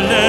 Hallelujah.